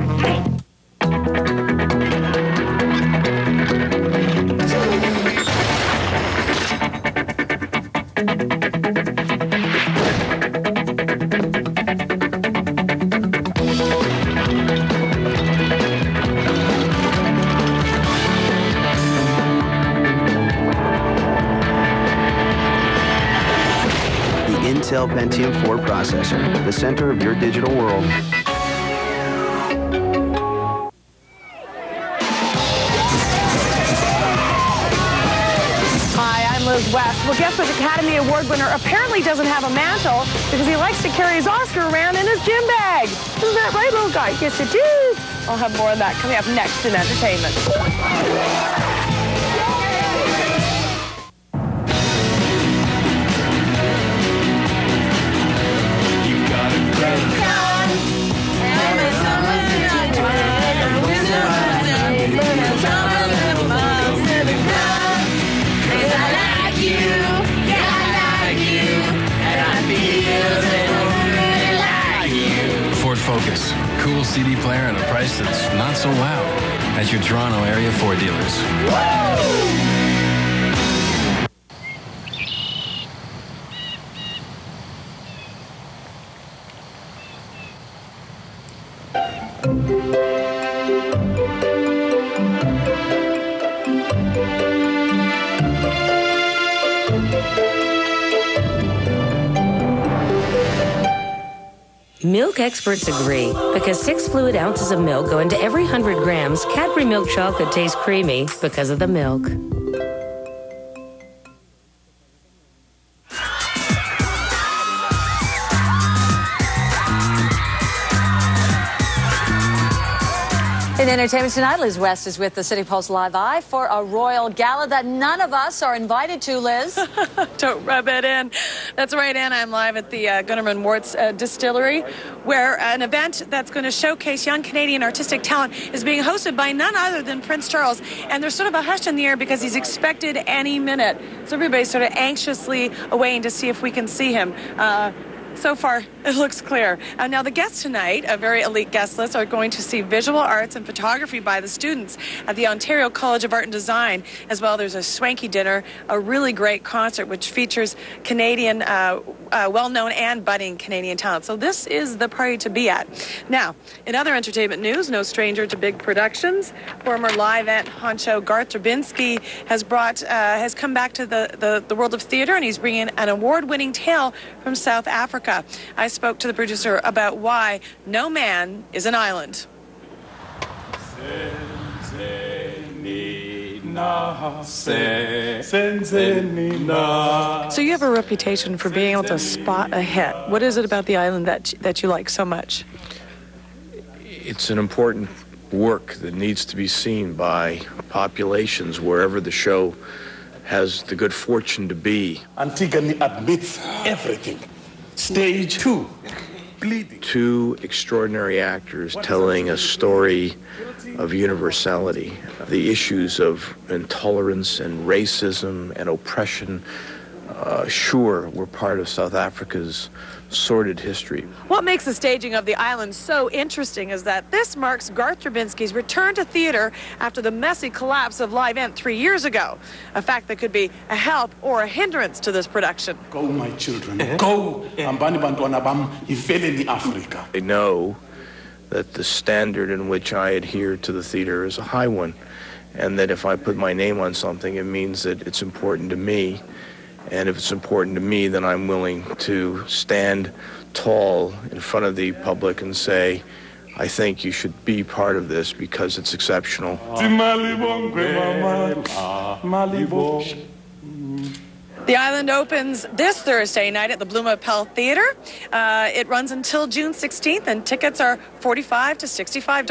Intel Pentium 4 processor, the center of your digital world. Hi, I'm Liz West. Well, guess which Academy Award winner apparently doesn't have a mantle because he likes to carry his Oscar around in his gym bag. Isn't that right, little guy? Yes, it is. I'll have more of that coming up next in entertainment. CD player at a price that's not so loud. At your Toronto area Ford dealers. Milk experts agree. Because six fluid ounces of milk go into every 100 grams, Cadbury milk chocolate tastes creamy because of the milk. Entertainment tonight, Liz West is with the City Pulse Live Eye for a royal gala that none of us are invited to, Liz. Don't rub it in. That's right, Anna. I'm live at the uh, Gooderham Worts uh, Distillery, where an event that's going to showcase young Canadian artistic talent is being hosted by none other than Prince Charles. And there's sort of a hush in the air because he's expected any minute. So everybody's sort of anxiously awaiting to see if we can see him. Uh, so far, it looks clear. Uh, now, the guests tonight, a very elite guest list, are going to see visual arts and photography by the students at the Ontario College of Art and Design. As well, there's a swanky dinner, a really great concert which features Canadian, uh, uh, well-known and budding Canadian talent. So this is the party to be at. Now, in other entertainment news, no stranger to big productions, former Livent honcho Garth Drabinsky has brought, uh, has come back to the, the, the world of theater, and he's bringing an award-winning tale from South Africa. I spoke to the producer about why No Man is an Island. So you have a reputation for being able to spot a hit. What is it about the island that that you like so much? it's an important work that needs to be seen by populations wherever the show has the good fortune to be. Antigone admits everything. Stage two. Two extraordinary actors telling a story of universality, the issues of intolerance and racism and oppression. Uh, sure, were part of South Africa's sordid history. What makes the staging of the island so interesting is that this marks Garth Drabinsky's return to theater after the messy collapse of Livent three years ago. A fact that could be a help or a hindrance to this production. Go, my children. Go. Ambani bantwana bam ifeleni Africa. I know that the standard in which I adhere to the theater is a high one, and that if I put my name on something, it means that it's important to me. And if it's important to me, then I'm willing to stand tall in front of the public and say, I think you should be part of this because it's exceptional. The island opens this Thursday night at the Bluma Appel Theater. Uh, it runs until June 16th, and tickets are 45 to 65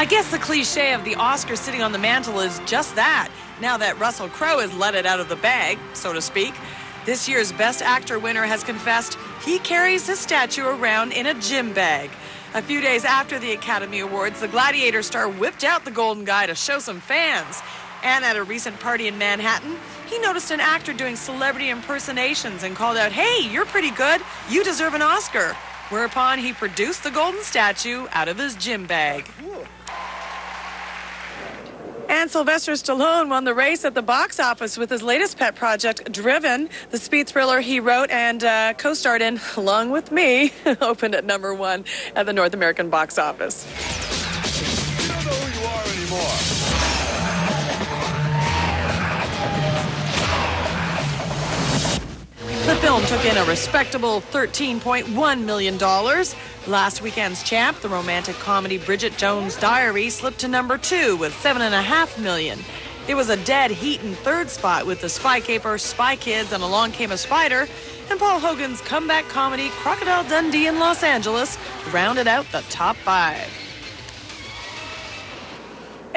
I guess the cliche of the Oscar sitting on the mantle is just that. Now that Russell Crowe has let it out of the bag, so to speak, this year's Best Actor winner has confessed he carries his statue around in a gym bag. A few days after the Academy Awards, the Gladiator star whipped out the Golden Guy to show some fans. And at a recent party in Manhattan, he noticed an actor doing celebrity impersonations and called out, Hey, you're pretty good. You deserve an Oscar. Whereupon he produced the golden statue out of his gym bag. And Sylvester Stallone won the race at the box office with his latest pet project, Driven. The speed thriller he wrote and uh, co starred in, along with me, opened at number one at the North American box office. The film took in a respectable $13.1 million. Last weekend's champ, the romantic comedy Bridget Jones' Diary, slipped to number two with 7.5 million. It was a dead heat in third spot with the Spy Caper, Spy Kids, and Along Came a Spider. And Paul Hogan's comeback comedy Crocodile Dundee in Los Angeles rounded out the top five.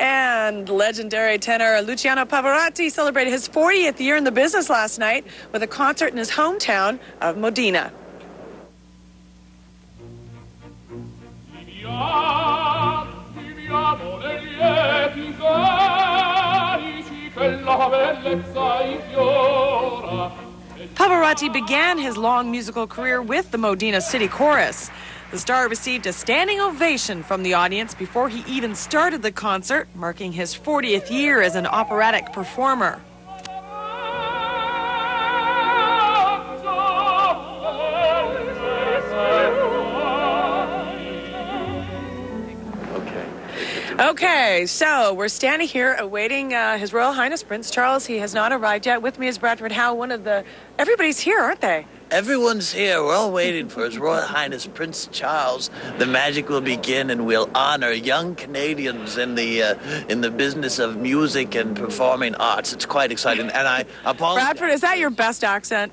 And legendary tenor Luciano Pavarotti celebrated his 40th year in the business last night with a concert in his hometown of Modena. Pavarotti began his long musical career with the Modena City Chorus. The star received a standing ovation from the audience before he even started the concert, marking his 40th year as an operatic performer. Okay, so we're standing here awaiting uh, His Royal Highness Prince Charles. He has not arrived yet. With me is Bradford Howe, one of the. Everybody's here, aren't they? Everyone's here. We're all waiting for His Royal Highness Prince Charles. The magic will begin, and we'll honor young Canadians in the uh, in the business of music and performing arts. It's quite exciting, and I apologize. Bradford, is that your best accent?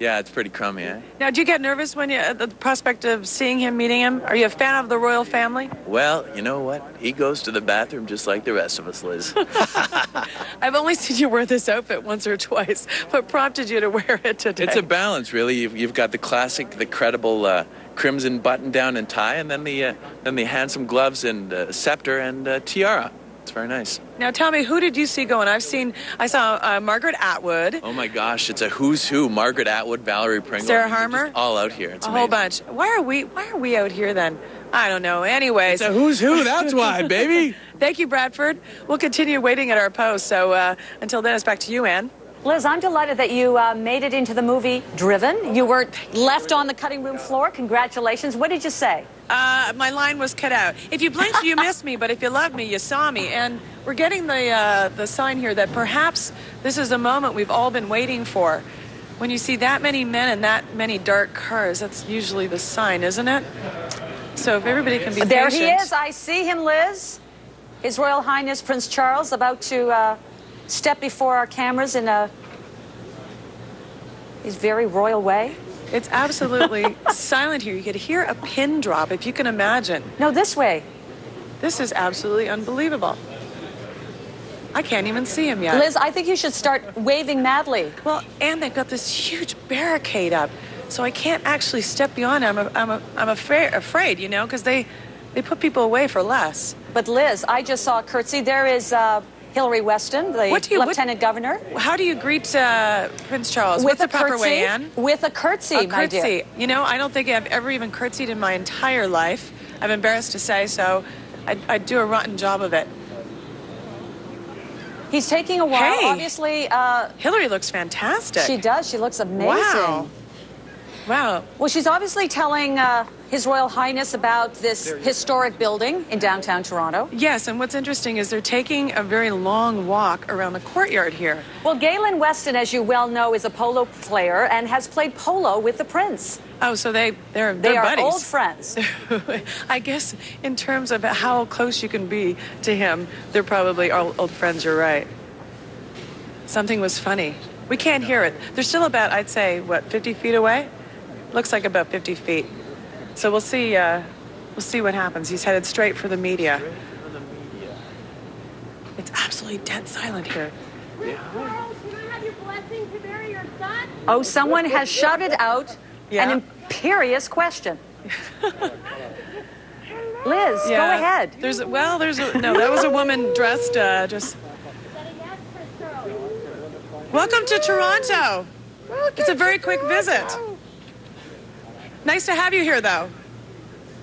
Yeah, it's pretty crummy, eh? Now, do you get nervous when you at the prospect of seeing him, meeting him? Are you a fan of the royal family? Well, you know what? He goes to the bathroom just like the rest of us, Liz. I've only seen you wear this outfit once or twice. What prompted you to wear it today? It's a balance, really. You've, you've got the classic, the credible uh, crimson button-down and tie, and then the uh, then the handsome gloves and uh, scepter and uh, tiara. It's very nice. Now, tell me, who did you see going? I've seen, I saw uh, Margaret Atwood, Oh my gosh, it's a who's who. Margaret Atwood, Valerie Pringle. Sarah I mean, Harmer? just all out here. It's a amazing. whole bunch. Why are we? Why are we out here then? I don't know. Anyways, It's a who's who, that's why, baby. Thank you, Bradford. We'll continue waiting at our post. So uh, until then, it's back to you, Anne. Liz, I'm delighted that you uh, made it into the movie Driven. You weren't left on the cutting room floor. Congratulations. What did you say? Uh, my line was cut out. If you blinked, you missed me, but if you loved me, you saw me. And we're getting the uh, the sign here that perhaps this is a moment we've all been waiting for. When you see that many men in that many dark cars, that's usually the sign, isn't it? So if everybody can be there patient. he is. I see him, Liz. His Royal Highness Prince Charles about to uh, step before our cameras in a his very royal way. It's absolutely silent here. You could hear a pin drop if you can imagine. No, this way. This is absolutely unbelievable. I can't even see him yet. Liz, I think you should start waving madly. Well, and they've got this huge barricade up, so I can't actually step beyond. I'm a, I'm a, I'm afraid, afraid, you know, because they they put people away for less. But Liz, I just saw a curtsy. There is uh, Hilary Weston, the What you- what- lieutenant governor. How do you greet uh, Prince Charles? With What's a the proper curtsy? way, Anne? With a curtsy, a my dear. curtsy. You know, I don't think I've ever even curtsied in my entire life. I'm embarrassed to say so. I, I do a rotten job of it. He's taking a while. Hey. Obviously, uh, Hilary looks fantastic. she does. She looks amazing. Wow. Wow. Well, she's obviously telling uh, His Royal Highness about this historic building in downtown Toronto. Yes, and what's interesting is they're taking a very long walk around the courtyard here. Well, Galen Weston, as you well know, is a polo player and has played polo with the prince. Oh, so they they're They they're buddies. old friends. I guess in terms of how close you can be to him, they're probably old, old friends. You're right. Something was funny. We can't hear it. They're still about, I'd say, what, 50 feet away? Looks like about 50 feet. So we'll see. Uh, we'll see what happens. He's headed straight for the media. It's absolutely dead silent here. Oh, someone has shouted out Yeah. an imperious question. Liz, go ahead. There's a, well, there's a, no. That was a woman dressed uh, just. Welcome to Toronto. It's a very quick visit. Nice to have you here, though.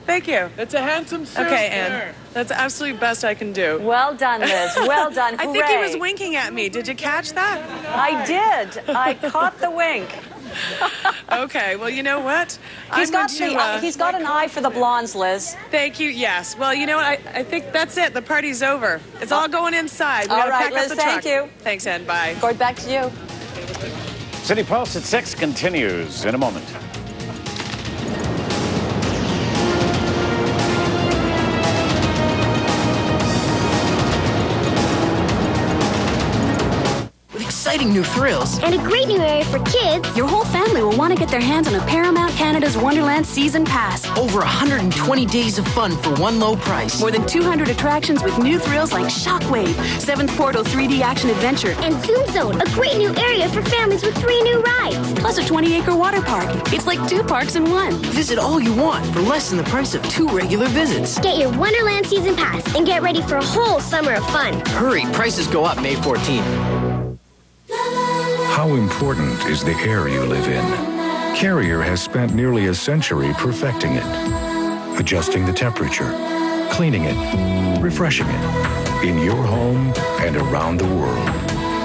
Thank you. It's a handsome suit. Okay, Anne. That's the absolute best I can do. Well done, Liz. Well done. I think he was winking at me. Did you catch that? I did. I caught the wink. Okay. Well, you know what? He's I'm got going the, to, uh, he's got an eye for the blondes, Liz. Thank you. Yes. Well, you know what? I, I think that's it. The party's over. It's all going inside. We All gotta pack up Liz, the thank truck. you. Thanks, Anne. Bye. Going back to you. City Pulse at 6 continues in a moment. Exciting new thrills and a great new area for kids, your whole family will want to get their hands on a Paramount Canada's Wonderland Season Pass. Over 120 days of fun for one low price. More than 200 attractions with new thrills like Shockwave, Seventh Portal 3D Action Adventure, and Zoom Zone, a great new area for families with three new rides. Plus a 20 acre water park. It's like two parks in one. Visit all you want for less than the price of two regular visits. Get your Wonderland Season Pass and get ready for a whole summer of fun. Hurry, prices go up May 14th. How important is the air you live in? Carrier has spent nearly a century perfecting it, adjusting the temperature, cleaning it, refreshing it, in your home and around the world.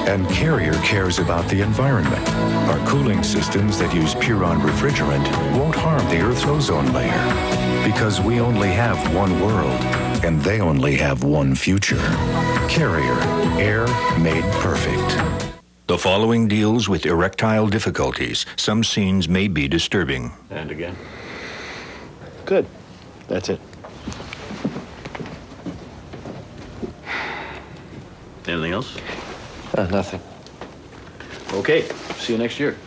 And Carrier cares about the environment. Our cooling systems that use Puron refrigerant won't harm the Earth's ozone layer because we only have one world and they only have one future. Carrier, air made perfect. The following deals with erectile difficulties. Some scenes may be disturbing. And again. Good. That's it. Anything else? Uh, nothing. Okay. See you next year.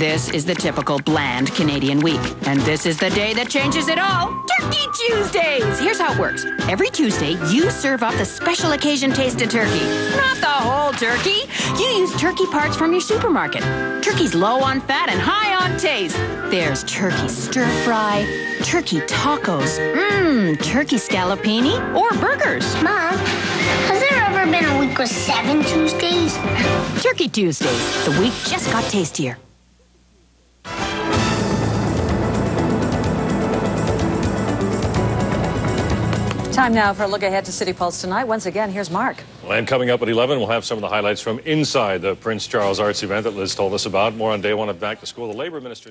This is the typical bland Canadian week. And this is the day that changes it all Turkey Tuesdays! Here's how it works every Tuesday, you serve up the special occasion tasted turkey. Not the whole turkey. You use turkey parts from your supermarket. Turkey's low on fat and high on taste. There's turkey stir fry, turkey tacos, mmm, turkey scallopini, or burgers. Mom, has there ever been a week with seven Tuesdays? Turkey Tuesdays. The week just got tastier. Time now for a look ahead to City Pulse tonight. Once again, here's Mark. And coming up at 11, we'll have some of the highlights from inside the Prince Charles Arts event that Liz told us about. More on day one of Back to School. The Labor Minister.